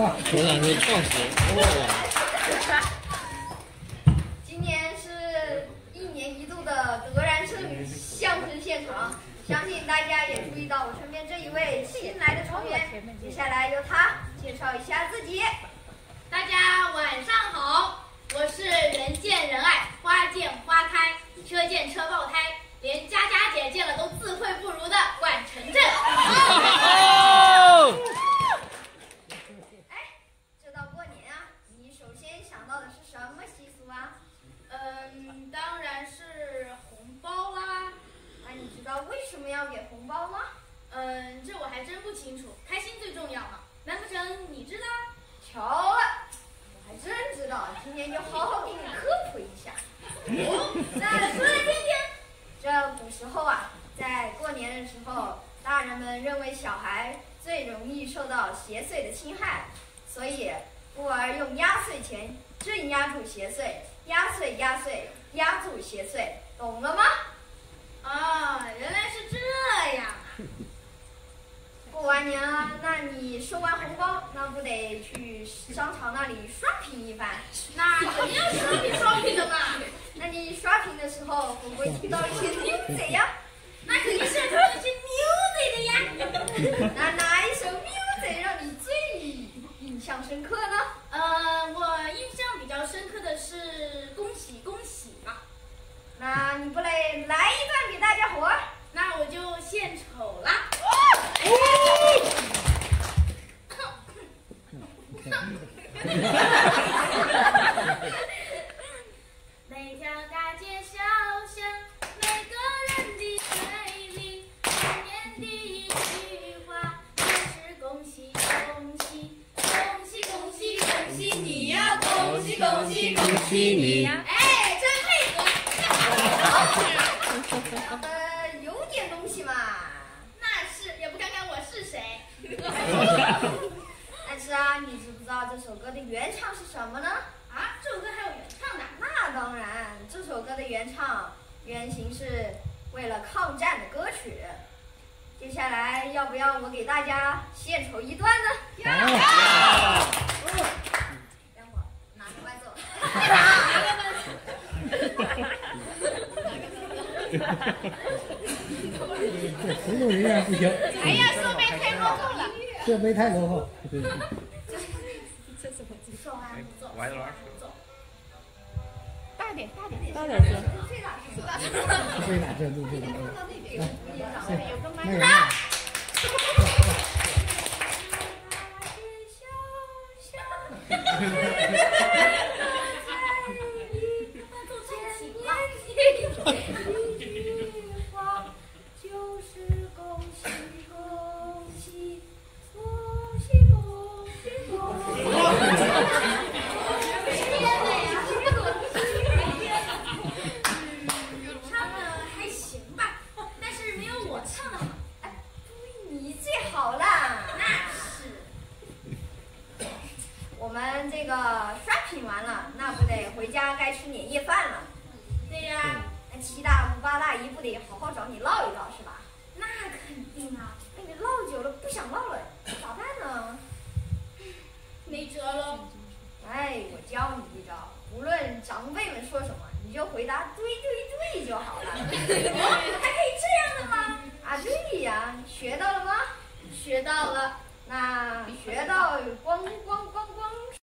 吧？我想说创始哇，今年是一年一度的德然盛相声现场，相信大家也注意到我身边这一位新来的成员。接下来由他介绍一下自己。大家晚上好，我是人见人爱、花见花开、车见车爆胎，连佳佳姐见了都自愧不如的管晨晨。哎，这到过年啊，你首先想到的是什么习俗啊？嗯，当然是红包啦。那你知道为什么要给红包吗？嗯，这我还真不清楚，开心最重要嘛。难不成你知道？巧了，我还真知道，今天就好好给你科普一下。那说来听听。这古时候啊，在过年的时候，大人们认为小孩最容易受到邪祟的侵害，所以故而用压岁钱镇压住邪祟，压岁压岁压住邪祟，懂了吗？啊，原来是完年了，那你收完红包，那不得去商场那里刷屏一番？那 肯定是刷屏刷屏的嘛。那你刷屏的时候会不会听到一些 牛仔呀？那肯定是听到一些 牛仔的呀。那哪一首 music 让你最印象深刻呢？呃，我印象比较深刻的是“恭喜恭喜”嘛。那你不得来一段给大家伙儿？那我就献丑啦。大街小巷，每个人的嘴里，新年第一句话就是恭喜恭喜恭喜恭喜恭喜你呀！恭喜恭喜恭喜你呀！哎，真配合。呃，有点东西嘛。那是，也不看看我是谁。但是啊，你知不知道这首歌的原唱是什么呢？啊，这首歌还有原唱的？那当然，这首歌的原唱原型是为了抗战的歌曲。接下来要不要我给大家献丑一段呢？好，等会儿拿个伴奏。这服务人员不行，哎呀，设备太落后了。设备太落后。对对说完不走，歪了儿大点大点大点声。最大声。最大声，对对对。到那边有个那个人，就 是我们这个刷屏完了，那不得回家该吃年夜饭了？对呀，那七大姑八大姨不得好好找你唠一唠是吧？那肯定啊，那你唠久了不想唠了，咋办呢？没辙喽。哎，我教你一招，无论长辈们说什么，你就回答对对对就好了。